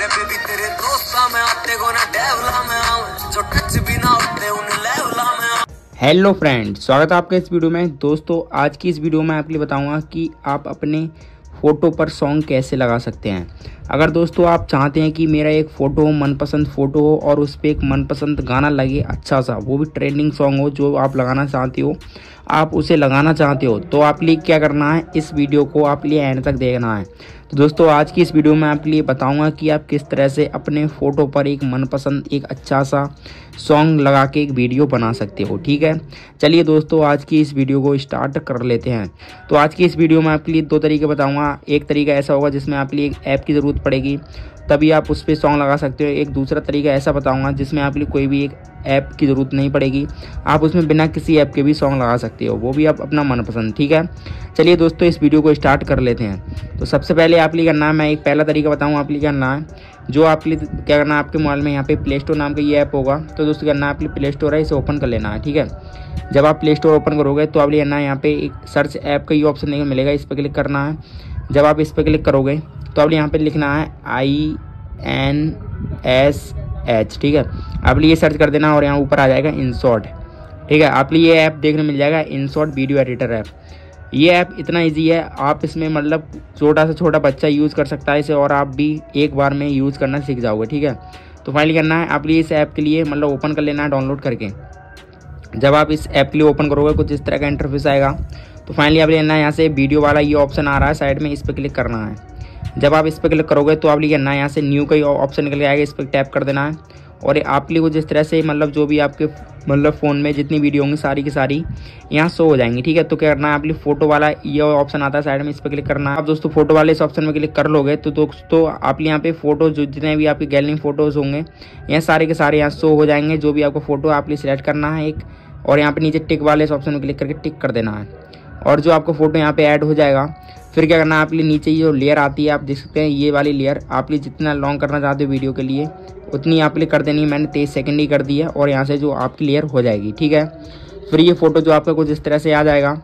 तेरे दोस्ता में आते को ना डेवला में आऊँ। जो टच भी ना होते उन लेवला में हेलो फ्रेंड स्वागत है आपका इस वीडियो में। दोस्तों, आज की इस वीडियो में आपके लिए बताऊँगा कि आप अपने फ़ोटो पर सॉन्ग कैसे लगा सकते हैं। अगर दोस्तों आप चाहते हैं कि मेरा एक फ़ोटो हो, मनपसंद फ़ोटो हो और उस पर एक मनपसंद गाना लगे अच्छा सा, वो भी ट्रेंडिंग सॉन्ग हो जो आप लगाना चाहते हो, आप उसे लगाना चाहते हो तो आप लिए क्या करना है, इस वीडियो को आप लिए एंड तक देखना है। तो दोस्तों, आज की इस वीडियो में आपके लिए बताऊँगा कि आप किस तरह से अपने फ़ोटो पर एक मनपसंद, एक अच्छा सा सॉन्ग लगा के एक वीडियो बना सकते हो, ठीक है? चलिए दोस्तों, आज की इस वीडियो को स्टार्ट कर लेते हैं। तो आज की इस वीडियो में आपके लिए दो तरीके बताऊँगा। एक तरीका ऐसा होगा जिसमें आपके लिए एक ऐप की ज़रूरत पड़ेगी, तभी आप उस पर सॉन्ग लगा सकते हो। एक दूसरा तरीका ऐसा बताऊँगा जिसमें आपके लिए कोई भी एक ऐप की ज़रूरत नहीं पड़ेगी, आप उसमें बिना किसी ऐप के भी सॉन्ग लगा सकते हो, वो भी आप अपना मनपसंद, ठीक है? चलिए दोस्तों, इस वीडियो को स्टार्ट कर लेते हैं। तो सबसे पहले आप लिए करना है, मैं एक पहला तरीका बताऊँ आप लिए करना है। जो आप लिए, क्या करना है, आपके मोबाइल में यहाँ पे प्ले स्टोर नाम का ये ऐप होगा तो दोस्तों करना है, आप लिए प्ले स्टोर है, इसे ओपन कर लेना है, ठीक है? जब आप प्ले स्टोर ओपन करोगे तो आप लिए करना है, यहाँ पे एक सर्च ऐप का ये ऑप्शन देखने मिलेगा, इस पर क्लिक करना है। जब आप इस पर क्लिक करोगे तो आप यहाँ पर लिखना है आई एन एस एच ठीक है? आप लिए सर्च कर देना और यहाँ ऊपर आ जाएगा इंसॉट ठीक है? आप लिए ये ऐप देखने मिल जाएगा इंसॉट वीडियो एडिटर ऐप ये ऐप इतना इजी है, आप इसमें मतलब छोटा से छोटा बच्चा यूज़ कर सकता है इसे और आप भी एक बार में यूज़ करना सीख जाओगे, ठीक है? तो फाइनली करना है, आप लिए इस ऐप के लिए मतलब ओपन कर लेना है डाउनलोड करके। जब आप इस ऐप के लिए ओपन करोगे, कुछ इस तरह का इंटरफेस आएगा। तो फाइनली आप लेना है यहाँ से वीडियो वाला ये ऑप्शन आ रहा है साइड में इस पर क्लिक करना है। जब आप इस पर क्लिक करोगे तो आप लिए करना है यहाँ से न्यू का ऑप्शन निकल के आएगा, इस पर टैप कर देना है। और आप लिए को जिस तरह से मतलब जो भी आपके मतलब फ़ोन में जितनी वीडियो होंगी सारी की सारी यहाँ शो हो जाएँगी, ठीक है? तो क्या करना है आप लिए फ़ोटो वाला ये ऑप्शन आता है साइड में, इस पर क्लिक करना। है आप दोस्तों फ़ोटो वाले इस ऑप्शन में क्लिक कर लोगे तो दोस्तों, आप यहाँ पे फ़ोटो जो जितने भी आपके गैलरी फ़ोटोज़ होंगे, यहाँ सारे के सारे यहाँ शो हो जाएँगे। जो भी आपको फ़ोटो आप लिए सिलेक्ट करना है एक, और यहाँ पर नीचे टिक वाले इस ऑप्शन में क्लिक करके टिक कर देना है। और जो आपका फ़ोटो यहाँ पर ऐड हो जाएगा, फिर क्या करना है आप लिए नीचे जो लेयर आती है, आप देख सकते हैं, ये वाली लेयर आप लिए जितना लॉन्ग करना चाहते हो वीडियो के लिए उतनी आप लिए कर देनी है। मैंने तेईस सेकंड ही कर दी है और यहाँ से जो आपकी लेयर हो जाएगी, ठीक है? फिर ये फ़ोटो जो आपका कुछ इस तरह से आ जाएगा।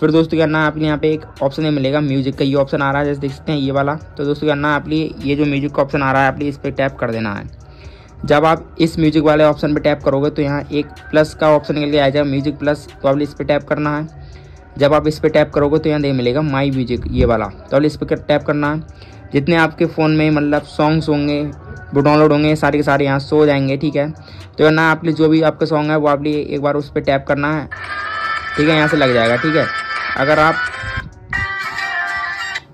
फिर दोस्तों करना आप यहाँ पे एक ऑप्शन मिलेगा म्यूज़िक का ये ऑप्शन आ रहा है, जैसे देख सकते हैं ये वाला। तो दोस्तों करना आप लिए ये जो म्यूज़िक का ऑप्शन आ रहा है आप लिए इस पर टैप कर देना है। जब आप इस म्यूज़िक वाले ऑप्शन पर टैप करोगे तो यहाँ एक प्लस का ऑप्शन के आ जाएगा म्यूज़िक प्लस तो आप इस पर टैप करना है। जब आप इस पर टैप करोगे तो यहाँ देख मिलेगा माई म्यूज़िक ये वाला। तो आप इस पर टैप करना है। जितने आपके फ़ोन में मतलब सॉन्ग्स होंगे वो डाउनलोड होंगे, सारे के सारे यहाँ सो जाएँगे, ठीक है? तो ना आप जो भी आपका सॉन्ग है, वो आप एक बार उस पर टैप करना है, ठीक है? यहाँ से लग जाएगा, ठीक है? अगर आप,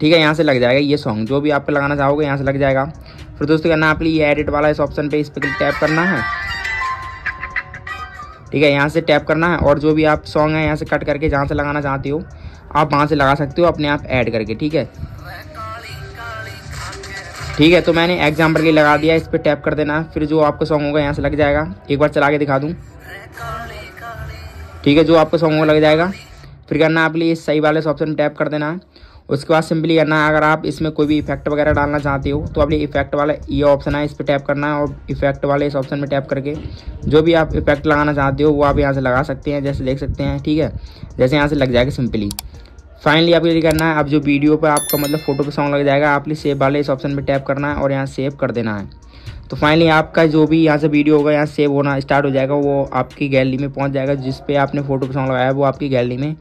ठीक है, यहाँ से लग जाएगा ये सॉन्ग जो भी आप लगाना चाहोगे, यहाँ से लग जाएगा। फिर दोस्तों, करना आप ये एडिट वाला इस ऑप्शन पे इस पर टैप करना है। ठीक है, यहाँ से टैप करना है, और जो भी आप सॉन्ग है, यहाँ से कट करके जहाँ से लगाना चाहते हो, आप वहाँ से लगा सकते हो, अपने आप ऐड करके, ठीक है? ठीक है तो मैंने एग्ज़ाम्पल के लगा दिया, इस पर टैप कर देना, फिर जो आपका सॉन्ग होगा यहाँ से लग जाएगा। एक बार चला के दिखा दूँ। ठीक है, जो आपका सॉन्ग होगा लग जाएगा। फिर करना आप लिए सही वाले ऑप्शन में टैप कर देना। उसके बाद सिंपली करना, अगर आप इसमें कोई भी इफ़ेक्ट वगैरह डालना चाहते हो तो आप लिए इफ़ेक्ट वाला ये ऑप्शन है, इस पर टैप करना है और इफ़ेक्ट वाले इस ऑप्शन में टैप करके, जो भी आप इफ़ेक्ट लगाना चाहते हो, वो आप यहाँ से लगा सकते हैं, जैसे देख सकते हैं, ठीक है? जैसे यहाँ से लग जाएगा सिंपली फाइनली आपको ये करना है, अब जो वीडियो पर आपका मतलब फ़ोटो पे सॉन्ग लग जाएगा, आप सेव वाले इस ऑप्शन पर टैप करना है और यहाँ सेव कर देना है। तो फाइनली आपका जो भी यहाँ से वीडियो होगा, यहाँ सेव होना स्टार्ट हो जाएगा, वो आपकी गैलरी में पहुँच जाएगा, जिस पे आपने फ़ोटो पे सॉन्ग लगाया है वो आपकी गैलरी में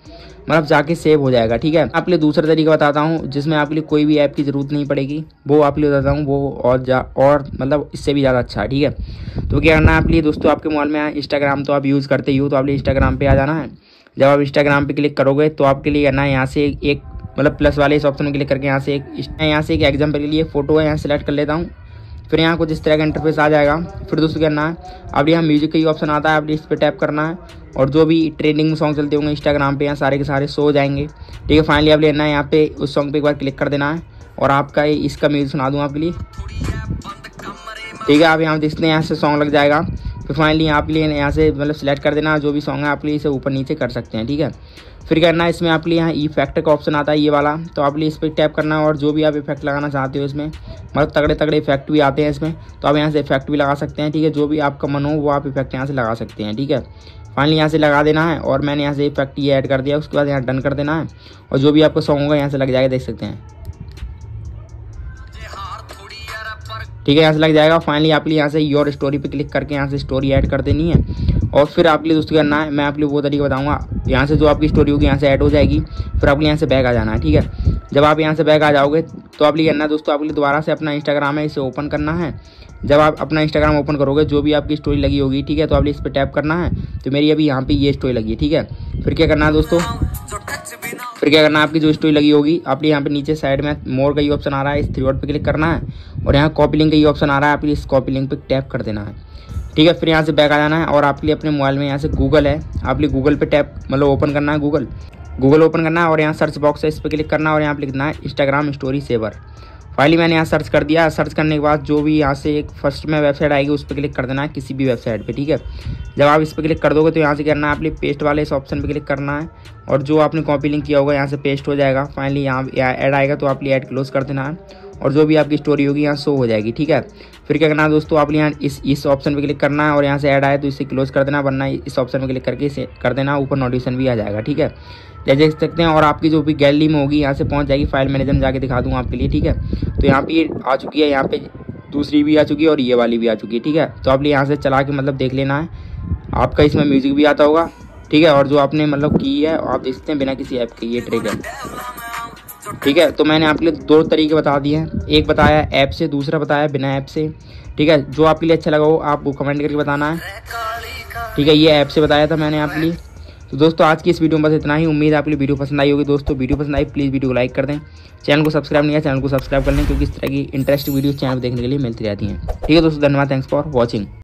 मतलब जाके सेव हो जाएगा, ठीक है? आपके लिए दूसरा तरीका बताता हूँ, जिसमें आप लिए कोई भी ऐप की ज़रूरत नहीं पड़ेगी, वो आप लिए बताता हूँ, वो और जा, और मतलब इससे भी ज़्यादा अच्छा है, ठीक है? तो क्या करना है आप लिए दोस्तों, आपके मोबाइल में इंस्टाग्राम तो आप यूज़ करते ही हो तो आप लिए इंस्टाग्राम पर आ जाना है। जब आप इंस्टाग्राम पे क्लिक करोगे तो आपके लिए ना यहाँ से एक मतलब प्लस वाले इस ऑप्शन में क्लिक करके यहाँ से एक यहाँ से एक एग्ज़ाम्पल के लिए फ़ोटो है, यहाँ सेलेक्ट कर लेता हूँ। फिर यहाँ कुछ इस तरह का इंटरफेस आ जाएगा। फिर दोस्तों करना है, अब यहाँ म्यूज़िक का ही ऑप्शन आता है अब इस पर टैप करना है और जो भी ट्रेंडिंग सॉन्ग चलते होंगे इंस्टाग्राम पे, यहाँ सारे के सारे शो हो जाएँगे। ठीक है फाइनली अब लेना है, यहाँ पे उस सॉन्ग पे एक बार क्लिक कर देना है और आपका इसका म्यूज़िक सुना दूँ आपके लिए। ठीक है, आप यहाँ देखते हैं, यहाँ से सॉन्ग लग जाएगा। फिर फाइनली आप लिए यहाँ से मतलब सेलेक्ट कर देना, जो भी सॉन्ग है आप लिए इसे ऊपर नीचे कर सकते हैं, ठीक है? फिर करना इसमें आप लिए यहाँ इफ़ेक्ट का ऑप्शन आता है ये वाला तो आप लिए इस पर टैप करना है और जो भी आप इफ़ेक्ट लगाना चाहते हो इसमें मतलब तगड़े तगड़े इफ़ेक्ट भी आते हैं इसमें तो आप यहाँ से इफ़ेक्ट भी लगा सकते हैं, ठीक है? जो भी आपका मन हो वो आप इफ़ेक्ट यहाँ से लगा सकते हैं, ठीक है? फाइनली यहाँ से लगा देना है और मैंने यहाँ से इफ़ेक्ट ये ऐड कर दिया, उसके बाद यहाँ डन कर देना है और जो भी आपका सॉन्ग होगा यहाँ से लग जाएगा, देख सकते हैं। ठीक है, यहाँ से लग जाएगा फाइनली आप यहाँ से योर स्टोरी पे क्लिक करके यहाँ से स्टोरी ऐड कर देनी है। और फिर आप लिए दोस्तों करना है, मैं आप वो तरीका बताऊँगा। यहाँ से जो आपकी स्टोरी होगी, यहाँ से ऐड हो जाएगी, फिर आप यहाँ से बैग आ जाना है, ठीक है? जब आप यहाँ से बैग आ जाओगे तो आप लिए करना दोस्तों आप लिए दोबारा से अपना इंस्टाग्राम है, इसे ओपन करना है। जब आप अपना इंस्टाग्राम ओपन करोगे, जो भी आपकी स्टोरी लगी होगी, ठीक है तो आप इस पर टैप करना है। तो मेरी अभी यहाँ पे ये स्टोरी लगी है, ठीक है? फिर क्या करना है दोस्तों फिर क्या करना है, आपकी जो स्टोरी लगी होगी आपने यहाँ पे नीचे साइड में मोर का ये ऑप्शन आ रहा है, इस थ्री वर्ड पर क्लिक करना है, और यहाँ कॉपी लिंक का ये ऑप्शन आ रहा है, आपके इस कॉपी लिंक पर टैप कर देना है। ठीक है, फिर यहाँ से बैक आ जाना है, और आपके लिए अपने मोबाइल में यहाँ से गूगल है, आप लिए गूगल पे टैप मतलब ओपन करना है गूगल गूगल ओपन करना है, और यहाँ सर्च बॉक्स है, इस पर क्लिक करना है, और यहाँ पर लिखना है इंस्टाग्राम स्टोरी सेवर फाइनली मैंने यहाँ सर्च कर दिया। सर्च करने के बाद जो भी यहाँ से एक फ़र्स्ट में वेबसाइट आएगी, उस पर क्लिक कर देना है किसी भी वेबसाइट पे, ठीक है? जब आप इस पर क्लिक कर दोगे तो यहाँ से करना है आपने पेस्ट वाले इस ऑप्शन पे क्लिक करना है और जो आपने कॉपी लिंक किया होगा यहाँ से पेस्ट हो जाएगा। फाइनली यहाँ ऐड आएगा तो आप ऐड क्लोज कर देना है। और जो भी आपकी स्टोरी होगी यहाँ शो हो जाएगी, ठीक है? फिर क्या करना है दोस्तों आप यहाँ इस इस ऑप्शन पर क्लिक करना है और यहाँ से ऐड आए तो इसे क्लोज कर देना, वरना इस ऑप्शन पर क्लिक करके इसे कर देना, ऊपर नोटिफिकेशन भी आ जाएगा, ठीक है? जैसे देख सकते हैं, और आपकी जो भी गैलरी में होगी, यहाँ से पहुँच जाएगी फ़ाइल मैनेजर में जाके दिखा दूँ आपके लिए, ठीक है? तो यहाँ पे आ चुकी है, यहाँ पे दूसरी भी आ चुकी है और ये वाली भी आ चुकी है, ठीक है? तो आप यहाँ से चला के मतलब देख लेना है। आपका इसमें म्यूज़िक भी आता होगा, ठीक है? और जो आपने मतलब की है, आप देख सकते हैं बिना किसी ऐप के ये ट्रिक है। ठीक है तो मैंने आपके लिए दो तरीके बता दिए हैं। एक बताया ऐप से, दूसरा बताया बिना ऐप से। ठीक है, जो आपके लिए अच्छा लगा हो, आप वो कमेंट करके बताना है। ठीक है, ये ऐप से बताया था मैंने आपके लिए। तो दोस्तों, आज की इस वीडियो में बस इतना ही। उम्मीद है आपके वीडियो पसंद आई होगी। दोस्तों, वीडियो पसंद आई प्लीज़ वीडियो को लाइक कर दें। चैनल को सब्सक्राइब नहीं है चैनल को सब्सक्राइब कर लें, क्योंकि इस तरह की इंटरेस्ट वीडियो चैनल देखने के लिए मिलती रहती हैं। ठीक है, दोस्तों, धन्यवाद। Thanks for watching